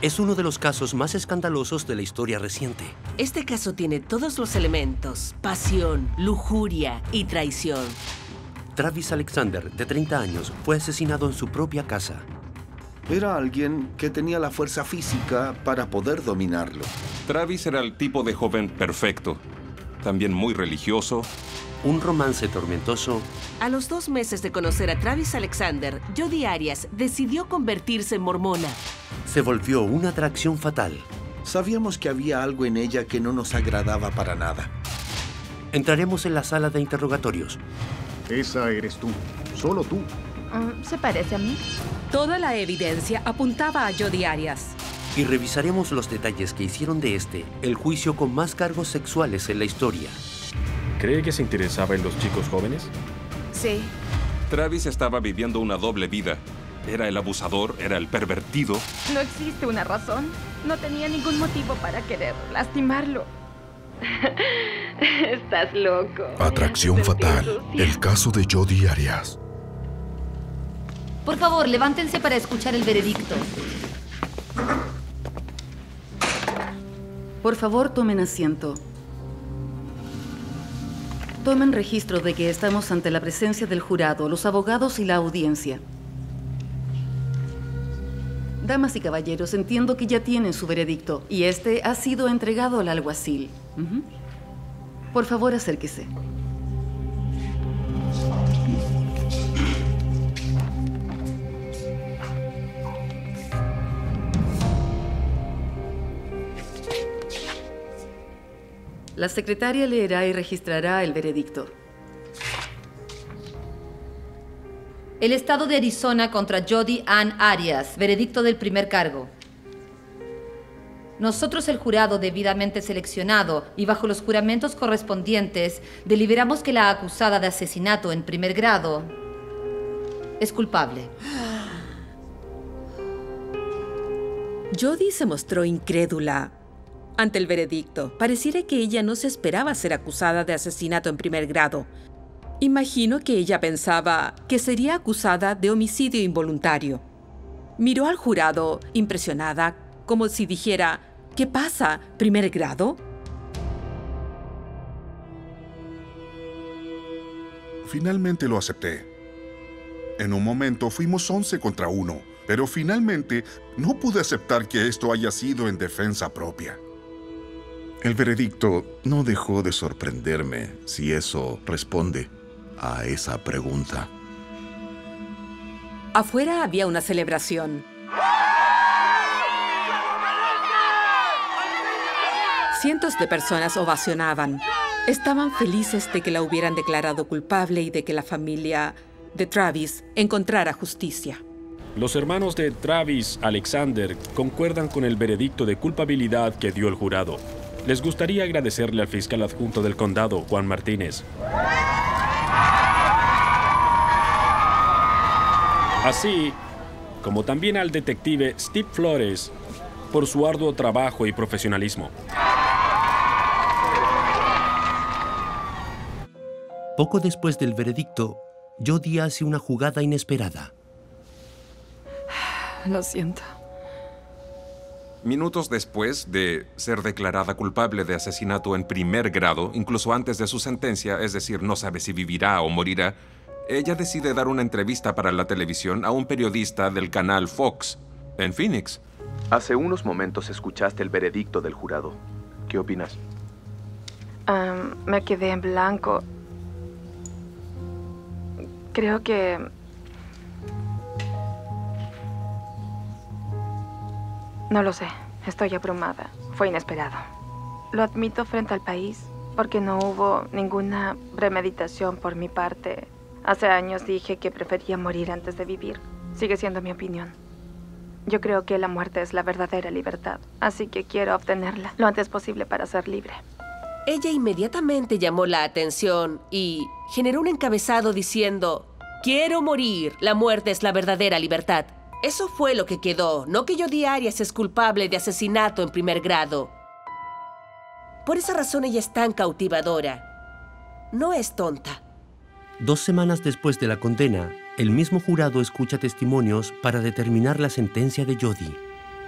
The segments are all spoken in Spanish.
Es uno de los casos más escandalosos de la historia reciente. Este caso tiene todos los elementos, pasión, lujuria y traición. Travis Alexander, de 30 años, fue asesinado en su propia casa. Era alguien que tenía la fuerza física para poder dominarlo. Travis era el tipo de joven perfecto. También muy religioso. Un romance tormentoso. A los dos meses de conocer a Travis Alexander, Jodi Arias decidió convertirse en mormona. Se volvió una atracción fatal. Sabíamos que había algo en ella que no nos agradaba para nada. Entraremos en la sala de interrogatorios. Esa eres tú. Solo tú. Mm, ¿Se parece a mí? Toda la evidencia apuntaba a Jodi Arias. Y revisaremos los detalles que hicieron de este el juicio con más cargos sexuales en la historia. ¿Cree que se interesaba en los chicos jóvenes? Sí. Travis estaba viviendo una doble vida. Era el abusador, era el pervertido. No existe una razón. No tenía ningún motivo para querer lastimarlo. Estás loco. Atracción fatal. El caso de Jodi Arias. Por favor, levántense para escuchar el veredicto. Por favor, tomen asiento. Tomen registro de que estamos ante la presencia del jurado, los abogados y la audiencia. Damas y caballeros, entiendo que ya tienen su veredicto y este ha sido entregado al alguacil. Por favor, acérquese. La secretaria leerá y registrará el veredicto. El Estado de Arizona contra Jodi Ann Arias, veredicto del primer cargo. Nosotros, el jurado debidamente seleccionado y bajo los juramentos correspondientes, deliberamos que la acusada de asesinato en primer grado es culpable. Jody se mostró incrédula ante el veredicto. Pareciera que ella no se esperaba ser acusada de asesinato en primer grado. Imagino que ella pensaba que sería acusada de homicidio involuntario. Miró al jurado, impresionada, como si dijera, ¿qué pasa? ¿Primer grado? Finalmente lo acepté. En un momento fuimos 11 contra 1, pero finalmente no pude aceptar que esto haya sido en defensa propia. El veredicto no dejó de sorprenderme si eso responde a esa pregunta. Afuera había una celebración. Cientos de personas ovacionaban. Estaban felices de que la hubieran declarado culpable y de que la familia de Travis encontrara justicia. Los hermanos de Travis Alexander concuerdan con el veredicto de culpabilidad que dio el jurado. Les gustaría agradecerle al fiscal adjunto del condado, Juan Martínez. Así como también al detective Steve Flores por su arduo trabajo y profesionalismo. Poco después del veredicto, Jody hace una jugada inesperada. Lo siento. Minutos después de ser declarada culpable de asesinato en primer grado, incluso antes de su sentencia, es decir, no sabe si vivirá o morirá, ella decide dar una entrevista para la televisión a un periodista del canal Fox, en Phoenix. Hace unos momentos escuchaste el veredicto del jurado. ¿Qué opinas? Me quedé en blanco. Creo que... No lo sé. Estoy abrumada. Fue inesperado. Lo admito frente al país porque no hubo ninguna premeditación por mi parte. Hace años dije que prefería morir antes de vivir. Sigue siendo mi opinión. Yo creo que la muerte es la verdadera libertad, así que quiero obtenerla lo antes posible para ser libre. Ella inmediatamente llamó la atención y generó un encabezado diciendo, Quiero morir, la muerte es la verdadera libertad. Eso fue lo que quedó, no que Jodi Arias es culpable de asesinato en primer grado. Por esa razón ella es tan cautivadora. No es tonta. Dos semanas después de la condena, el mismo jurado escucha testimonios para determinar la sentencia de Jody.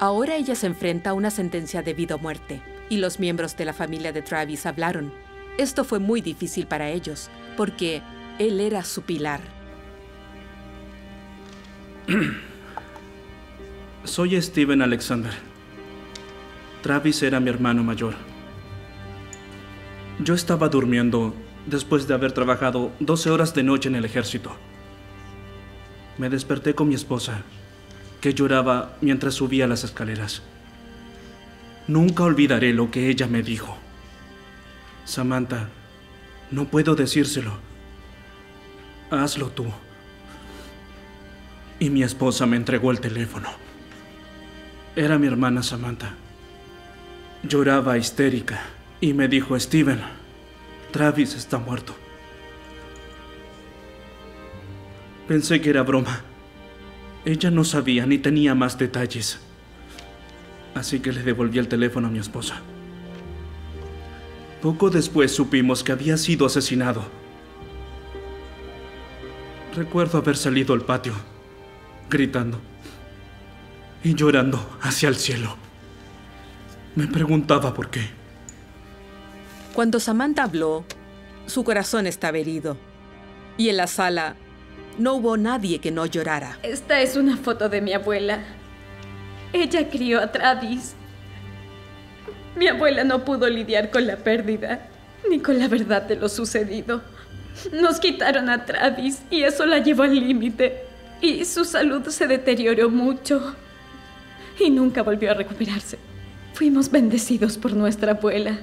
Ahora ella se enfrenta a una sentencia de vida o muerte, y los miembros de la familia de Travis hablaron. Esto fue muy difícil para ellos, porque él era su pilar. Soy Steven Alexander. Travis era mi hermano mayor. Yo estaba durmiendo después de haber trabajado 12 horas de noche en el ejército. Me desperté con mi esposa, que lloraba mientras subía las escaleras. Nunca olvidaré lo que ella me dijo. Samantha, no puedo decírselo. Hazlo tú. Y mi esposa me entregó el teléfono. Era mi hermana Samantha. Lloraba histérica y me dijo, Steven, Travis está muerto. Pensé que era broma. Ella no sabía ni tenía más detalles. Así que le devolví el teléfono a mi esposa. Poco después supimos que había sido asesinado. Recuerdo haber salido al patio, gritando y llorando hacia el cielo. Me preguntaba por qué. Cuando Samantha habló, su corazón estaba herido. Y en la sala no hubo nadie que no llorara. Esta es una foto de mi abuela. Ella crió a Travis. Mi abuela no pudo lidiar con la pérdida, ni con la verdad de lo sucedido. Nos quitaron a Travis y eso la llevó al límite. Y su salud se deterioró mucho. Y nunca volvió a recuperarse. Fuimos bendecidos por nuestra abuela.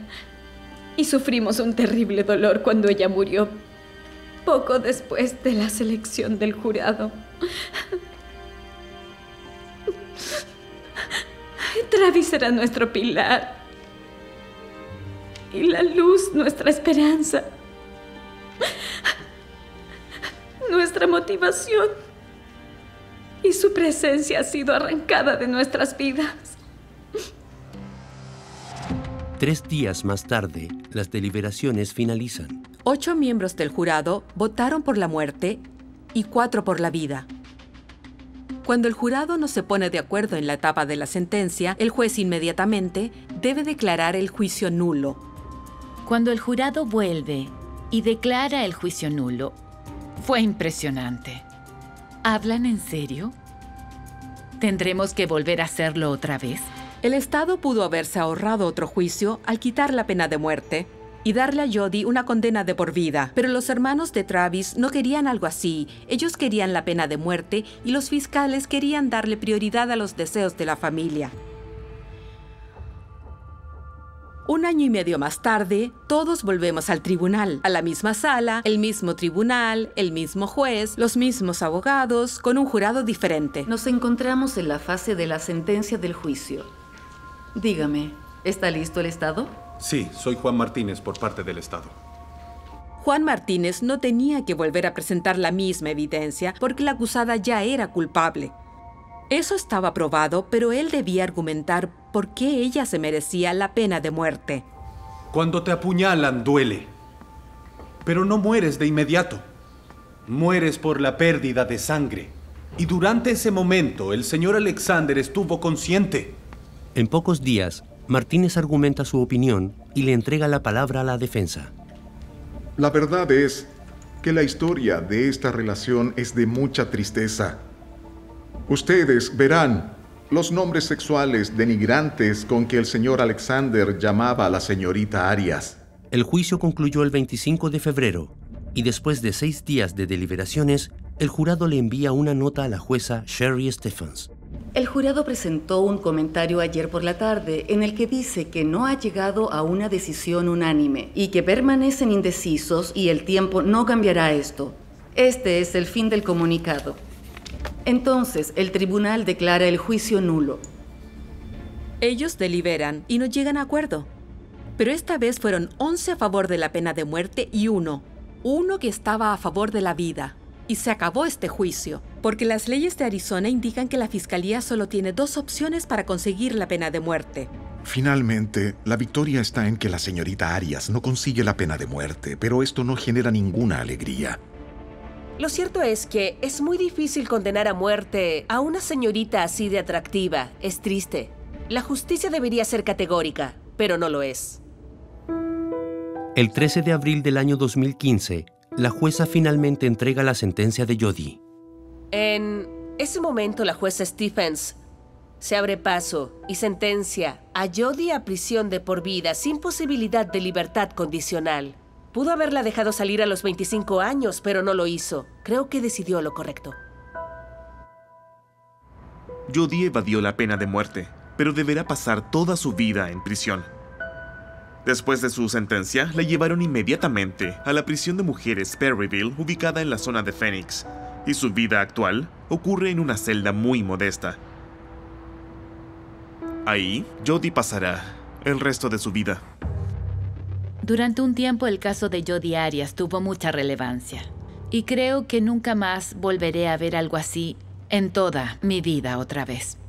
Y sufrimos un terrible dolor cuando ella murió, poco después de la selección del jurado. Travis era nuestro pilar. Y la luz, nuestra esperanza. Nuestra motivación. Y su presencia ha sido arrancada de nuestras vidas. Tres días más tarde, las deliberaciones finalizan. Ocho miembros del jurado votaron por la muerte y cuatro por la vida. Cuando el jurado no se pone de acuerdo en la etapa de la sentencia, el juez inmediatamente debe declarar el juicio nulo. Cuando el jurado vuelve y declara el juicio nulo, fue impresionante. ¿Hablan en serio? ¿Tendremos que volver a hacerlo otra vez? El Estado pudo haberse ahorrado otro juicio al quitar la pena de muerte y darle a Jody una condena de por vida. Pero los hermanos de Travis no querían algo así. Ellos querían la pena de muerte y los fiscales querían darle prioridad a los deseos de la familia. Un año y medio más tarde, todos volvemos al tribunal, a la misma sala, el mismo tribunal, el mismo juez, los mismos abogados, con un jurado diferente. Nos encontramos en la fase de la sentencia del juicio. Dígame, ¿está listo el Estado? Sí, soy Juan Martínez por parte del Estado. Juan Martínez no tenía que volver a presentar la misma evidencia porque la acusada ya era culpable. Eso estaba probado, pero él debía argumentar por qué ella se merecía la pena de muerte. Cuando te apuñalan, duele. Pero no mueres de inmediato. Mueres por la pérdida de sangre. Y durante ese momento, el señor Alexander estuvo consciente. En pocos días, Martínez argumenta su opinión y le entrega la palabra a la defensa. La verdad es que la historia de esta relación es de mucha tristeza. Ustedes verán los nombres sexuales denigrantes con que el señor Alexander llamaba a la señorita Arias. El juicio concluyó el 25 de febrero y después de seis días de deliberaciones, el jurado le envía una nota a la jueza Sherry Stephens. El jurado presentó un comentario ayer por la tarde en el que dice que no ha llegado a una decisión unánime y que permanecen indecisos y el tiempo no cambiará esto. Este es el fin del comunicado. Entonces, el tribunal declara el juicio nulo. Ellos deliberan y no llegan a acuerdo. Pero esta vez fueron 11 a favor de la pena de muerte y uno, uno que estaba a favor de la vida. Y se acabó este juicio, porque las leyes de Arizona indican que la fiscalía solo tiene dos opciones para conseguir la pena de muerte. Finalmente, la victoria está en que la señorita Arias no consigue la pena de muerte, pero esto no genera ninguna alegría. Lo cierto es que es muy difícil condenar a muerte a una señorita así de atractiva. Es triste. La justicia debería ser categórica, pero no lo es. El 13 de abril del año 2015, la jueza finalmente entrega la sentencia de Jody. En ese momento, la jueza Stephens se abre paso y sentencia a Jody a prisión de por vida sin posibilidad de libertad condicional. Pudo haberla dejado salir a los 25 años, pero no lo hizo. Creo que decidió lo correcto. Jody evadió la pena de muerte, pero deberá pasar toda su vida en prisión. Después de su sentencia, la llevaron inmediatamente a la prisión de mujeres Perryville, ubicada en la zona de Phoenix, y su vida actual ocurre en una celda muy modesta. Ahí, Jody pasará el resto de su vida. Durante un tiempo el caso de Jody Arias tuvo mucha relevancia. Y creo que nunca más volveré a ver algo así en toda mi vida otra vez.